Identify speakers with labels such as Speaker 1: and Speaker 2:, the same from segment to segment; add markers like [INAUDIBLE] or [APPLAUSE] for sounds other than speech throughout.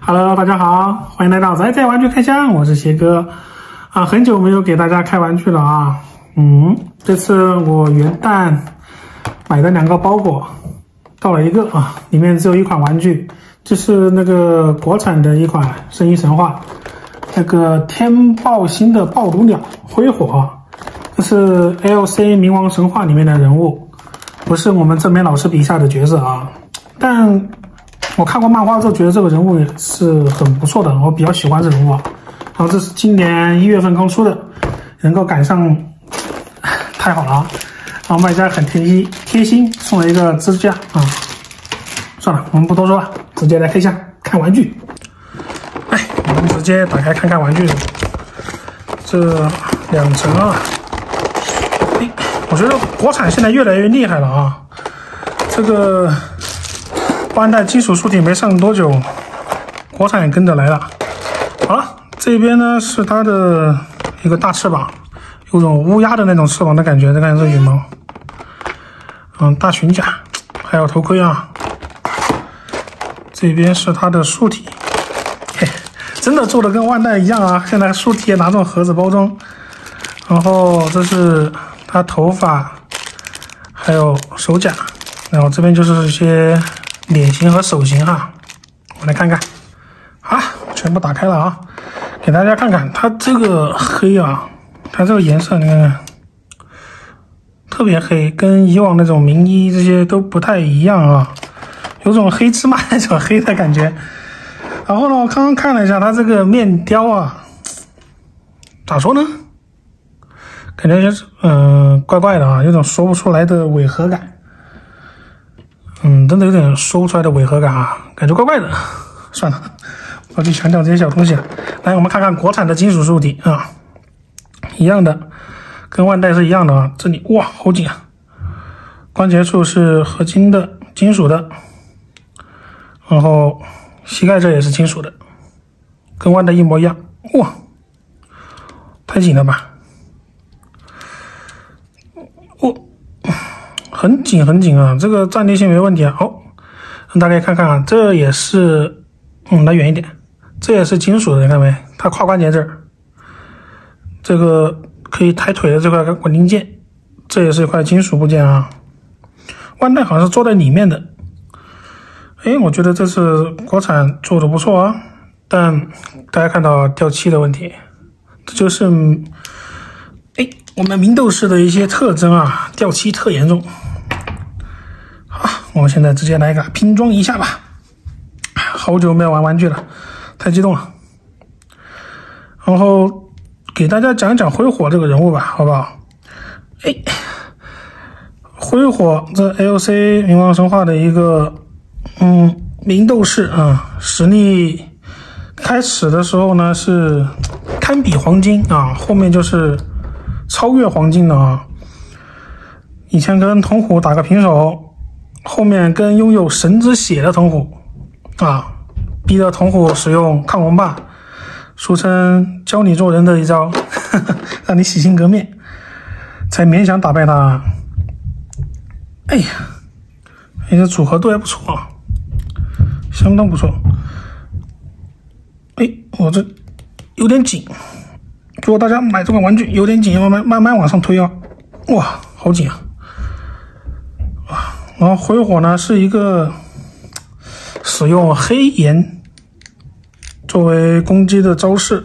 Speaker 1: Hello，大家好，欢迎来到宅宅玩具开箱，我是邪哥。啊，很久没有给大家开玩具了啊，嗯，这次我元旦买的两个包裹到了一个啊，里面只有一款玩具，这是那个国产的一款《声音神话》，那个天爆星的爆毒鸟灰火，这是 LC 冥王神话里面的人物，不是我们这边老师笔下的角色啊，但。我看过漫画之后，觉得这个人物是很不错的，我比较喜欢这人物。然后这是今年一月份刚出的，能够赶上，太好了啊！然后卖家很贴心，贴心送了一个支架啊。算了，我们不多说了，直接来开箱看玩具。哎，我们直接打开看看玩具。这两层啊，哎，我觉得国产现在越来越厉害了啊，这个。万代金属书体没上多久，国产也跟着来了。好了，这边呢是它的一个大翅膀，有种乌鸦的那种翅膀的感觉，再看这羽毛。嗯，大裙甲，还有头盔啊。这边是它的竖体，嘿，真的做的跟万代一样啊！现在竖体也拿这种盒子包装。然后这是它头发，还有手甲，然后这边就是一些。脸型和手型哈，我来看看，啊，全部打开了啊，给大家看看它这个黑啊，它这个颜色你看看，特别黑，跟以往那种名医这些都不太一样啊，有种黑芝麻那种黑的感觉。然后呢，我刚刚看了一下它这个面雕啊，咋说呢？感觉就是嗯，怪怪的啊，有种说不出来的违和感。嗯，真的有点说不出来的违和感啊，感觉怪怪的。算了，我去强调这些小东西。来，我们看看国产的金属树体啊，一样的，跟万代是一样的啊。这里哇，好紧啊！关节处是合金的，金属的。然后膝盖这也是金属的，跟万代一模一样。哇，太紧了吧！很紧很紧啊，这个站立性没问题啊。好，让大家看看啊，这也是，嗯，来远一点，这也是金属的，你看没？它胯关节这儿，这个可以抬腿的这块稳定键，这也是一块金属部件啊。腕带好像是做在里面的，哎，我觉得这是国产做的不错啊。但大家看到掉漆的问题，这就是，哎，我们明斗士的一些特征啊，掉漆特严重。我现在直接来一个拼装一下吧，好久没有玩玩具了，太激动了。然后给大家讲讲灰火这个人物吧，好不好？哎，灰火这 LC 冥王神话的一个嗯名斗士啊，实力开始的时候呢是堪比黄金啊，后面就是超越黄金的啊。以前跟铜虎打个平手。后面跟拥有神之血的铜虎啊，逼得铜虎使用抗龙霸，俗称教你做人的一招，[LAUGHS] 让你洗心革面，才勉强打败他。哎呀，你的组合度还不错啊，相当不错。哎，我这有点紧，如果大家买这款玩具有点紧，慢慢慢慢往上推啊。哇，好紧啊！然后灰火呢是一个使用黑岩作为攻击的招式，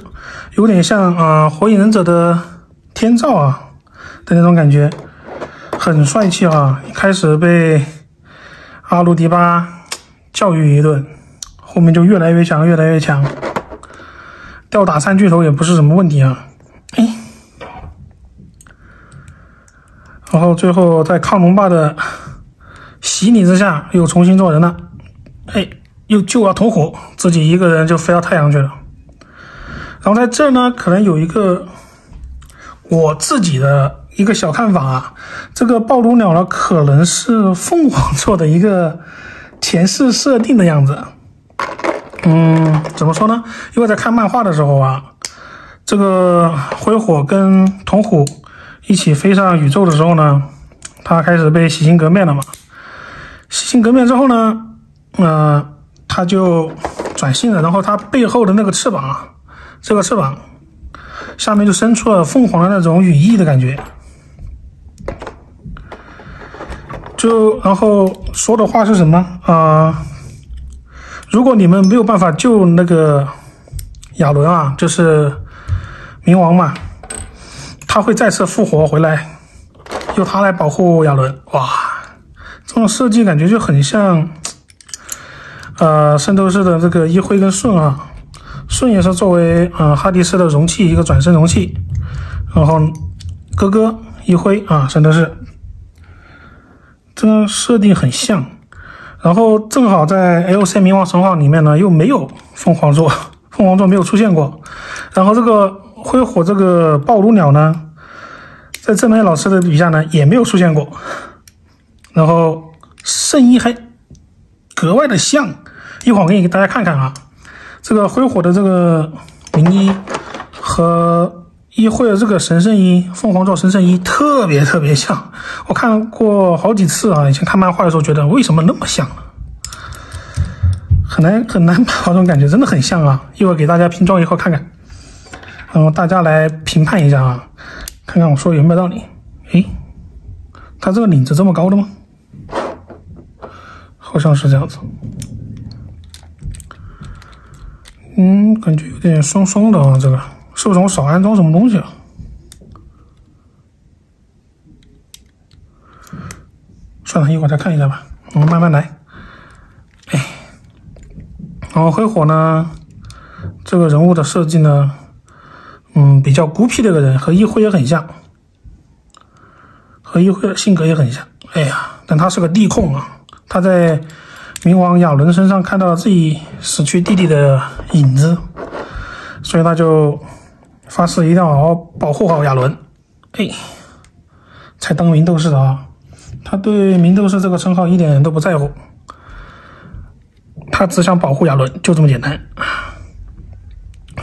Speaker 1: 有点像啊火影忍者的天照啊的那种感觉，很帅气啊！一开始被阿鲁迪巴教育一顿，后面就越来越强，越来越强，吊打三巨头也不是什么问题啊！哎，然后最后在抗龙霸的。洗礼之下，又重新做人了，哎，又救了铜虎，自己一个人就飞到太阳去了。然后在这呢，可能有一个我自己的一个小看法啊，这个暴龙鸟呢，可能是凤凰 [LAUGHS] 座的一个前世设定的样子。嗯，怎么说呢？因为在看漫画的时候啊，这个灰火跟铜虎一起飞上宇宙的时候呢，他开始被洗心革面了嘛。洗心革面之后呢，呃，他就转性了，然后他背后的那个翅膀啊，这个翅膀下面就伸出了凤凰的那种羽翼的感觉。就然后说的话是什么啊？如果你们没有办法救那个亚伦啊，就是冥王嘛，他会再次复活回来，由他来保护亚伦。哇，这种设计感觉就很像。呃，圣斗士的这个一辉跟顺啊，顺也是作为呃哈迪斯的容器，一个转身容器，然后哥哥一辉啊，圣斗士，这个设定很像，然后正好在 L C 冥王神话里面呢，又没有凤凰座，[LAUGHS] 凤凰座没有出现过，然后这个灰火这个暴乳鸟呢，在郑美老师的笔下呢，也没有出现过，然后圣衣还。格外的像，一会儿我给你大家看看啊，这个灰火的这个名衣和一会的这个神圣衣，凤凰座神圣衣特别特别像。我看过好几次啊，以前看漫画的时候觉得为什么那么像，很难 [LAUGHS] 很难把这种感觉真的很像啊。一会儿给大家拼装以后看看，然后大家来评判一下啊，看看我说有没有道理。诶，它这个领子这么高的吗？好像是这样子，嗯，感觉有点松松的啊，这个是不是我少安装什么东西啊？算了，一会儿再看一下吧，我们慢慢来。哎，然后黑火呢，这个人物的设计呢，嗯，比较孤僻的一个人，和一辉也很像，和一辉的性格也很像。哎呀，但他是个地控啊。他在冥王亚伦身上看到了自己死去弟弟的影子，所以他就发誓一定要好好保护好亚伦。哎，才当明斗士的啊，他对明斗士这个称号一点都不在乎，他只想保护亚伦，就这么简单。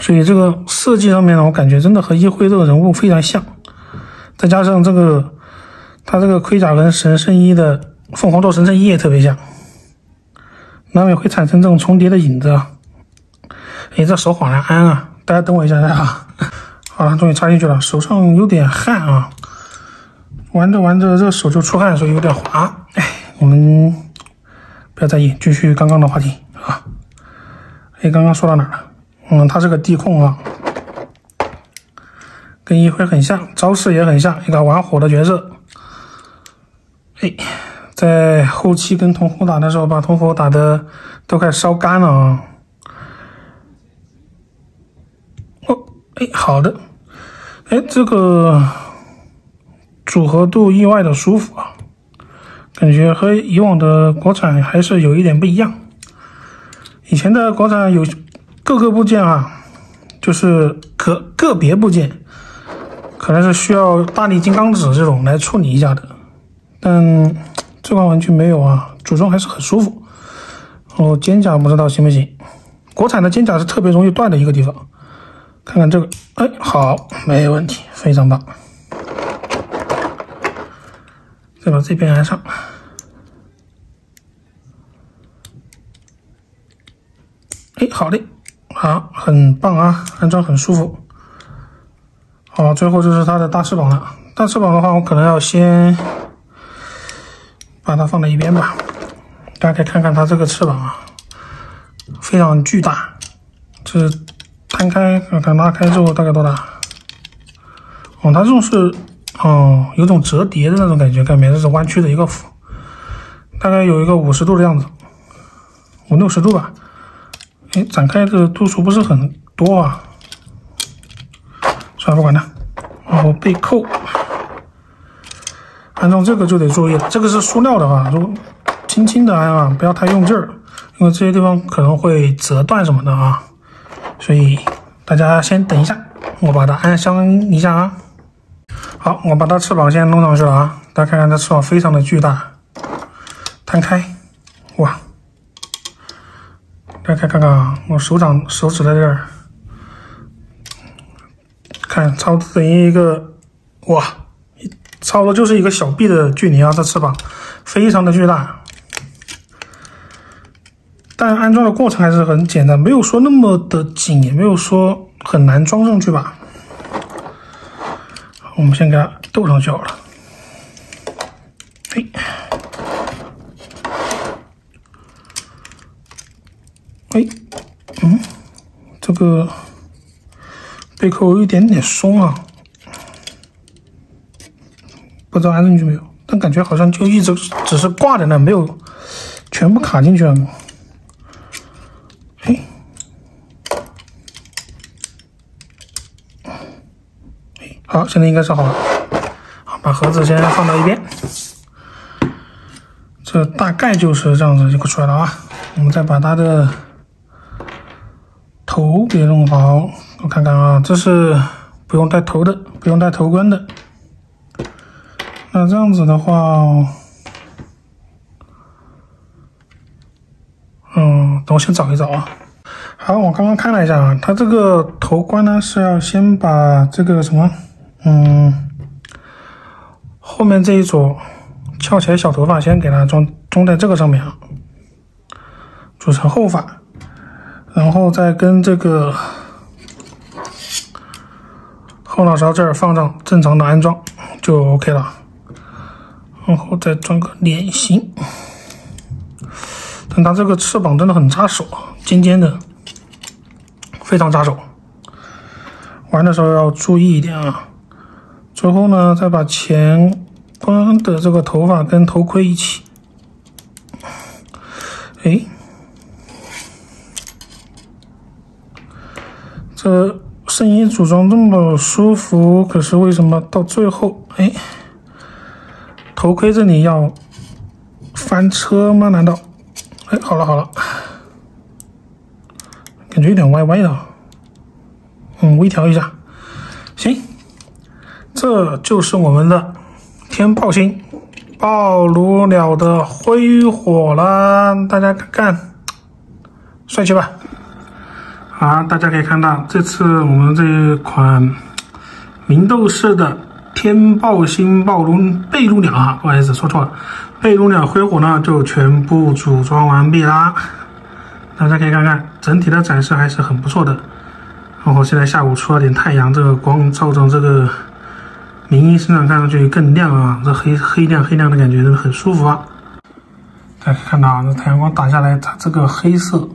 Speaker 1: 所以这个设计上面呢，我感觉真的和一辉这个人物非常像，再加上这个他这个盔甲跟神圣衣的。凤凰座神圣衣也特别像，难免会产生这种重叠的影子。哎，这手好难安啊！大家等我一下啊！[LAUGHS] 好了，终于插进去了，手上有点汗啊，玩着玩着这手就出汗，所以有点滑。哎，我们不要在意，继续刚刚的话题啊。哎，刚刚说到哪了？嗯，他是个地控啊，跟一辉很像，招式也很像，一个玩火的角色。哎。在后期跟同伙打的时候，把同伙打的都快烧干了啊！哦，哎，好的，哎，这个组合度意外的舒服啊，感觉和以往的国产还是有一点不一样。以前的国产有各个部件啊，就是个个别部件，可能是需要大力金刚指这种来处理一下的，但。这款玩具没有啊，组装还是很舒服。哦，肩甲不知道行不行？国产的肩甲是特别容易断的一个地方。看看这个，哎，好，没问题，非常棒。再把这边安上。哎，好的，好，很棒啊，安装很舒服。好，最后就是它的大翅膀了。大翅膀的话，我可能要先。把它放在一边吧，大家可以看看它这个翅膀啊，非常巨大。这摊开看看拉开之后大概多大？哦，它这种是，哦，有种折叠的那种感觉，看没？这是弯曲的一个幅，大概有一个五十度的样子，五六十度吧。哎，展开的度数不是很多啊，算了，不管它。然后背扣。安装这个就得注意了，这个是塑料的啊，如轻轻的安啊，不要太用劲儿，因为这些地方可能会折断什么的啊，所以大家先等一下，我把它安箱一下啊。好，我把它翅膀先弄上去了啊，大家看看它翅膀非常的巨大，摊开，哇，大家看看啊，我手掌手指在这儿，看差不多等于一个，哇。差不多就是一个小臂的距离啊，这翅膀非常的巨大，但安装的过程还是很简单，没有说那么的紧，也没有说很难装上去吧。我们先给它斗上去好了。哎，哎，嗯，这个背扣有一点点松啊，不知道安进去没有？但感觉好像就一直只是挂在那，没有全部卡进去了。哎，好，现在应该是好了。好，把盒子先放到一边。这大概就是这样子就出来了啊。我们再把它的头给弄好。我看看啊，这是不用带头的，不用带头冠的。那这样子的话，嗯，等我先找一找啊。好，我刚刚看了一下啊，它这个头冠呢是要先把这个什么，嗯，后面这一撮翘起来小头发先给它装装在这个上面啊，组成后发，然后再跟这个后脑勺这儿放上正常的安装就 OK 了。然后再装个脸型，但它这个翅膀真的很扎手，尖尖的，非常扎手。玩的时候要注意一点啊。最后呢，再把前端的这个头发跟头盔一起，哎，这声音组装这么舒服，可是为什么到最后，哎？头盔这里要翻车吗？难道？哎，好了好了，感觉有点歪歪的，嗯，微调一下。行，这就是我们的天豹星暴鲈鸟的灰火了，大家看，帅气吧？好，大家可以看到，这次我们这一款明斗士的。天豹星暴龙贝鲁鸟啊，不好意思说错了，贝鲁鸟灰火呢就全部组装完毕啦。大家可以看看整体的展示还是很不错的。然后现在下午出了点太阳，这个光照着这个鸣鹰身上看上去更亮啊，这黑黑亮黑亮的感觉真的很舒服啊。大家看到啊，这太阳光打下来，它这个黑色。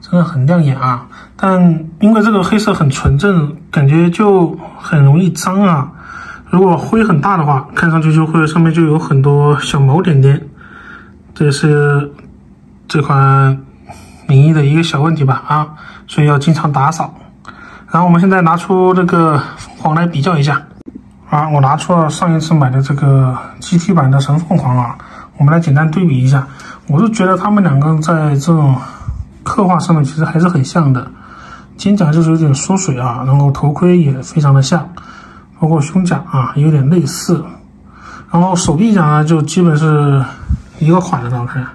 Speaker 1: 真的很亮眼啊，但因为这个黑色很纯正，感觉就很容易脏啊。如果灰很大的话，看上去就会上面就有很多小毛点点，这是这款名义的一个小问题吧啊，所以要经常打扫。然后我们现在拿出这个凤凰来比较一下啊，我拿出了上一次买的这个 GT 版的神凤凰啊，我们来简单对比一下，我是觉得他们两个在这种。刻画上面其实还是很像的，肩甲就是有点缩水啊，然后头盔也非常的像，包括胸甲啊有点类似，然后手臂甲呢就基本是一个款的，我看，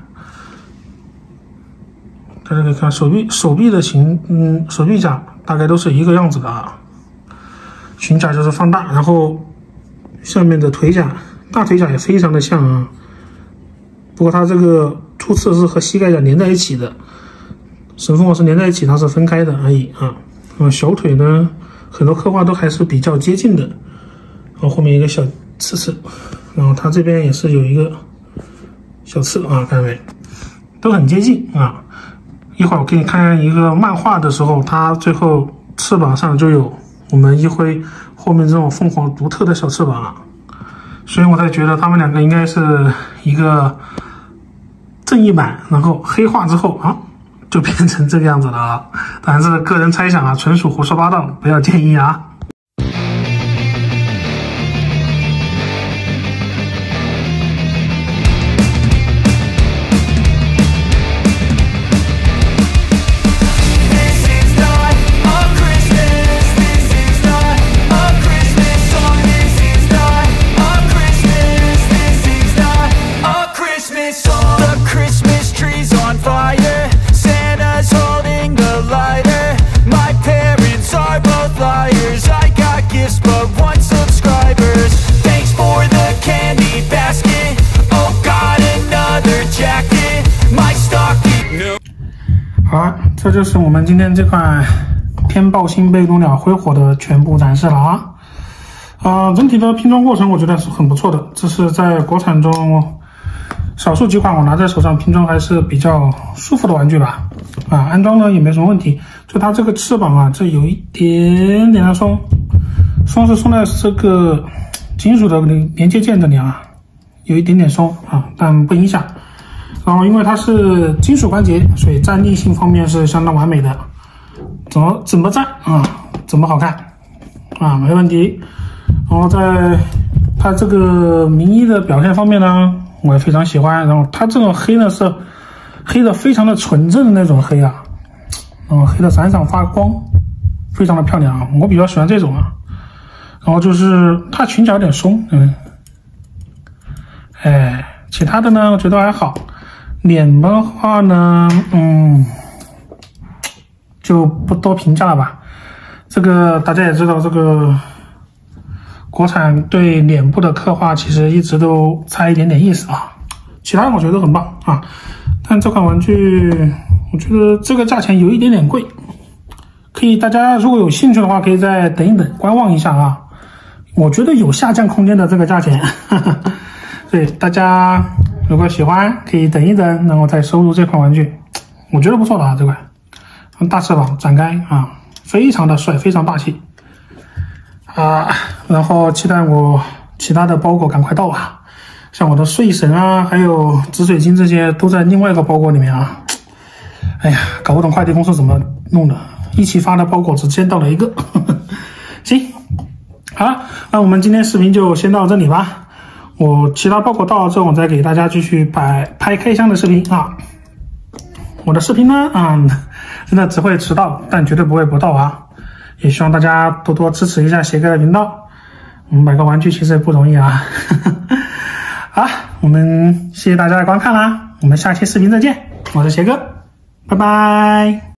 Speaker 1: 大家可以看手臂手臂的形，嗯，手臂甲大概都是一个样子的啊，裙甲就是放大，然后下面的腿甲大腿甲也非常的像啊，不过它这个突刺是和膝盖甲连在一起的。神凤我是连在一起，它是分开的而已啊。啊，小腿呢，很多刻画都还是比较接近的。然后后面一个小刺刺，然后它这边也是有一个小刺啊，看到没？都很接近啊。一会儿我给你看一个漫画的时候，它最后翅膀上就有我们一辉后面这种凤凰独特的小翅膀啊，所以我才觉得他们两个应该是一个正义版，然后黑化之后啊。就变成这个样子了啊！当然这是个人猜想啊，纯属胡说八道，不要介意啊。这就是我们今天这款天豹星贝龙鸟灰火的全部展示了啊。啊，整体的拼装过程我觉得是很不错的，这是在国产中少数几款我拿在手上拼装还是比较舒服的玩具吧。啊，安装呢也没什么问题，就它这个翅膀啊，这有一点点的松，松是松在这个金属的连连接件这里啊，有一点点松啊，但不影响。然后因为它是金属关节，所以站立性方面是相当完美的，怎么怎么站啊，怎么好看啊，没问题。然后在它这个名衣的表现方面呢，我也非常喜欢。然后它这种黑呢是黑的非常的纯正的那种黑啊，然后黑的闪闪发光，非常的漂亮啊，我比较喜欢这种啊。然后就是它裙角有点松，嗯，哎，其他的呢我觉得还好。脸的话呢，嗯，就不多评价了吧。这个大家也知道，这个国产对脸部的刻画其实一直都差一点点意思啊。其他我觉得很棒啊，但这款玩具我觉得这个价钱有一点点贵，可以大家如果有兴趣的话，可以再等一等，观望一下啊。我觉得有下降空间的这个价钱，哈 [LAUGHS] 哈对大家。如果喜欢，可以等一等，然后再收入这款玩具，我觉得不错的啊，这款大翅膀展开啊，非常的帅，非常霸气啊！然后期待我其他的包裹赶快到啊，像我的睡神啊，还有紫水晶这些都在另外一个包裹里面啊。哎呀，搞不懂快递公司怎么弄的，一起发的包裹只先到了一个。[LAUGHS] 行，好了，那我们今天视频就先到这里吧。我其他包裹到了之后，我再给大家继续摆拍开箱的视频啊。我的视频呢，啊，真的只会迟到，但绝对不会不到啊。也希望大家多多支持一下鞋哥的频道。我们买个玩具其实也不容易啊。[LAUGHS] 好，我们谢谢大家的观看啦，我们下期视频再见。我是鞋哥，拜拜。